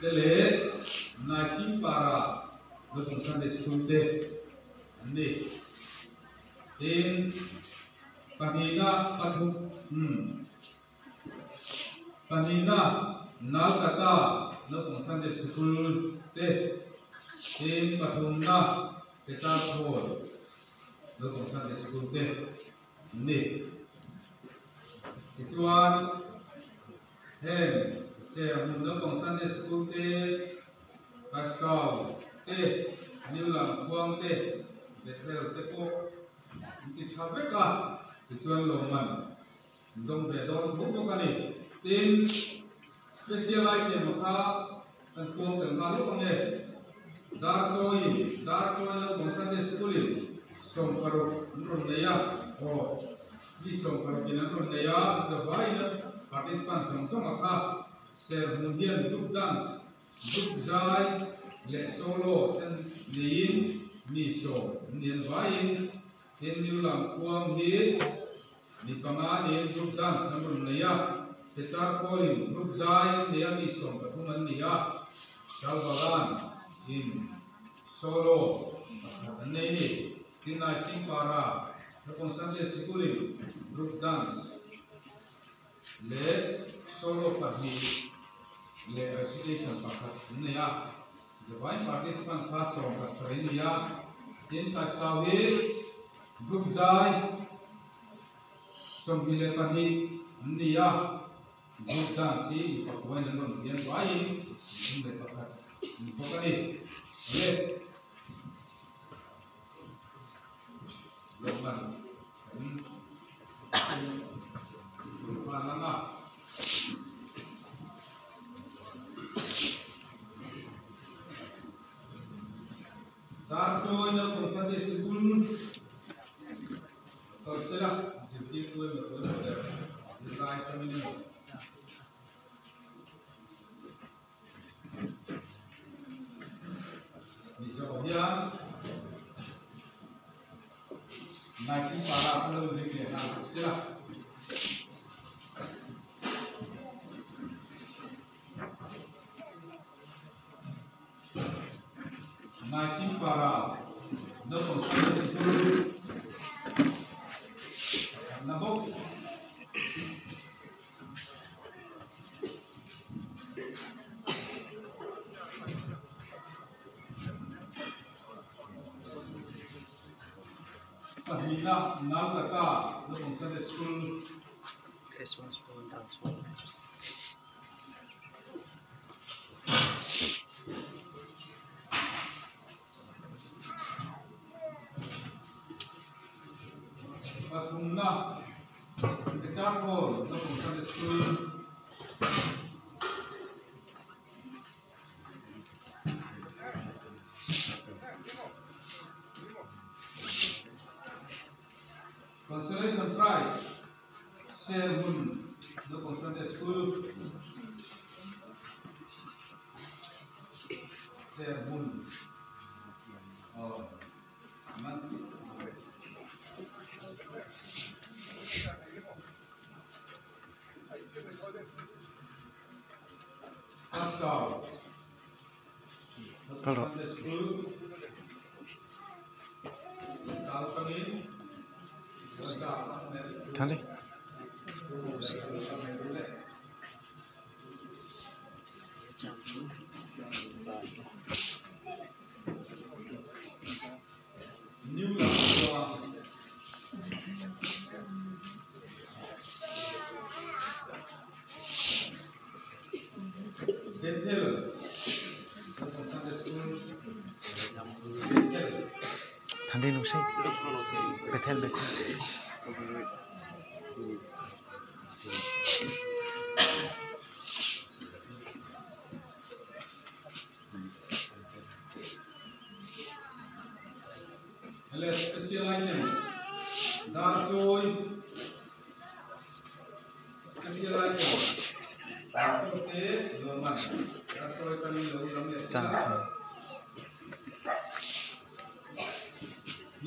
tele nasi para betul sampai sekunde ini in panina patu hmm panina nal kata betul sampai sekunde in patungna kita pun betul sampai sekunde ini It's one. Hey. से मुंडो कंसान scooty pascal ते निला कुआँ ते देखे ते को इनके छापे का इच्छुएँ लोग मन दम बेजोर भूखों का नहीं तीन स्पेशलाइज्ड ने मुखा अंकों के मालूम होंगे दार्चोई दार्चोई ने कंसान स्कूली संपर्क नुरंदया हो इस संपर्क की नुरंदया जब भाई ने पार्टिसिपेंट संसों मखा Sebelum grup dans grup zai le solo dan niin niso so lain, vain ten kuang lam di, hi ni panga ni duk dans namur naya kecar zai ne niso dia, ni in solo dan ini tinai sing para Rekonstansi sikulim, grup dance, le solo pahni le recitation pakhat niya jawai participants class from kasrin niya in kastawi group zai som bile pahni niya group dance si pakwai nanon Mas se parar, para eu dizer que é errado, será? Tahmina, Naltaka, the Monsanto School. This one's for the dance one. Patumna. 那个红色的球，再红，哦，看到了，看到了，哪里？খেলবে Hello, special items. Dasoi. Special items. Dasoi. Dasoi kami lalu kami. Cantik.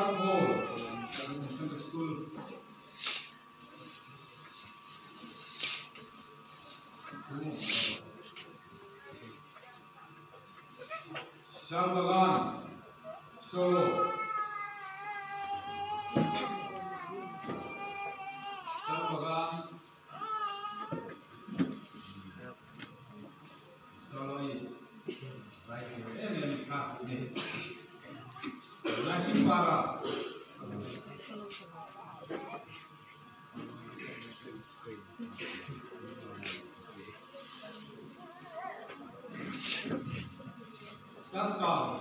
Assalamualaikum, selamat pagi. Para. That's all.